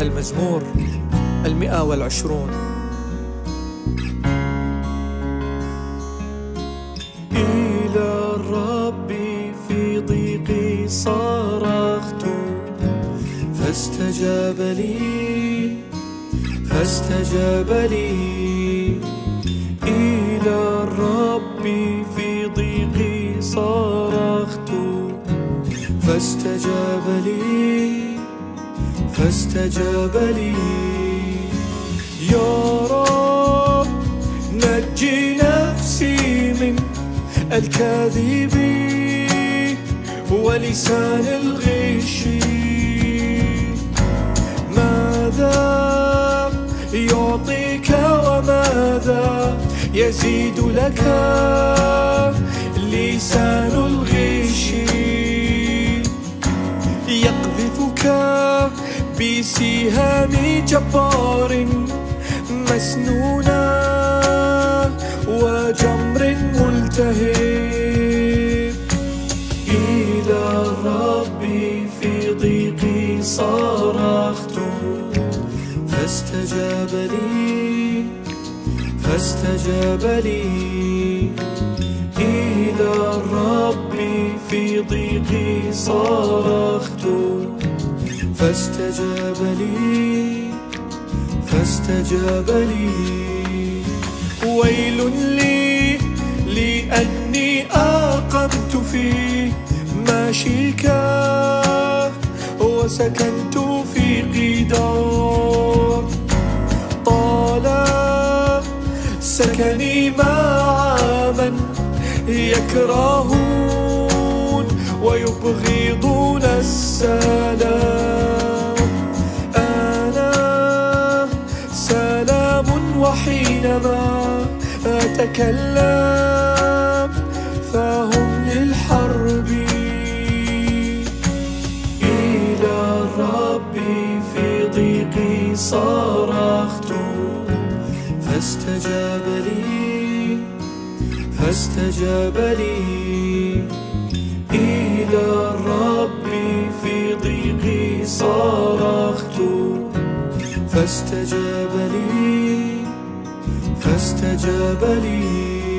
المزمور المئة والعشرون. إلى الرب في ضيقي صرخت فاستجاب لي فاستجاب لي. إلى الرب في ضيقي صرخت فاستجاب لي. فاستجاب لي. يا رب نجي نفسي من الكاذب ولسان الغش. ماذا يعطيك وماذا يزيد لك لسان الغش؟ بسهام جبار مسنونا وجمر ملتهب. إلى الرب في ضيقي صرخت فاستجاب لي فاستجاب لي. إلى الرب في ضيقي صرخت فاستجاب لي فاستجاب لي. ويل لي لأني أقمت في ماشيك وسكنت في قدار طال سكني مع من يكرهون ويبغضون السلام. وحينما أتكلم فهم للحرب. إلى الرب في ضيقي صرخت. فاستجاب لي فاستجاب لي. إلى الرب في ضيقي صرخت. فاستجاب لي. فاستجاب لي.